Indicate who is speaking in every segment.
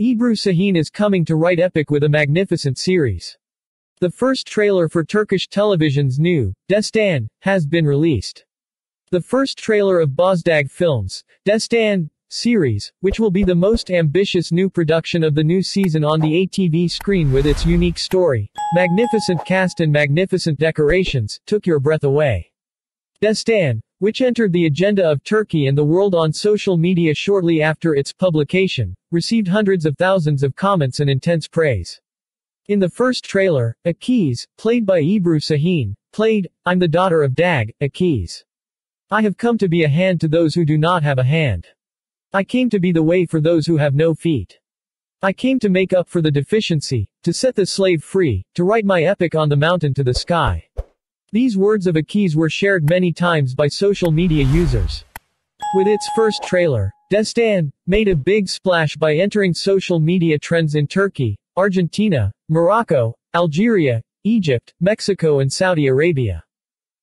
Speaker 1: Ebru Sahin is coming to write epic with a magnificent series. The first trailer for Turkish television's new, Destan, has been released. The first trailer of Bozdag Films, Destan, series, which will be the most ambitious new production of the new season on the ATV screen with its unique story, magnificent cast and magnificent decorations, took your breath away. Destan, which entered the agenda of Turkey and the world on social media shortly after its publication, received hundreds of thousands of comments and intense praise. In the first trailer, Akkız, played by Ebru Sahin, played, I'm the daughter of Dag, Akkız. I have come to be a hand to those who do not have a hand. I came to be the way for those who have no feet. I came to make up for the deficiency, to set the slave free, to write my epic on the mountain to the sky. These words of Akkız were shared many times by social media users. With its first trailer, Destan made a big splash by entering social media trends in Turkey, Argentina, Morocco, Algeria, Egypt, Mexico and Saudi Arabia.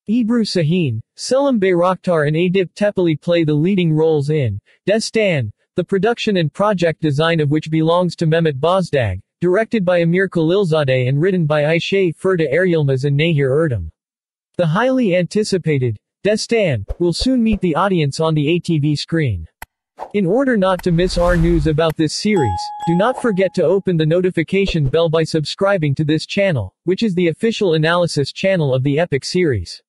Speaker 1: Ebru Sahin, Selim Bayraktar and Edip Tepeli play the leading roles in Destan, the production and project design of which belongs to Mehmet Bozdag, directed by Amir Khalilzadeh and written by Ayşe Ferda Eryilmaz and Nahir Erdem. The highly anticipated Destan will soon meet the audience on the ATV screen. In order not to miss our news about this series, do not forget to open the notification bell by subscribing to this channel, which is the official analysis channel of the Epic series.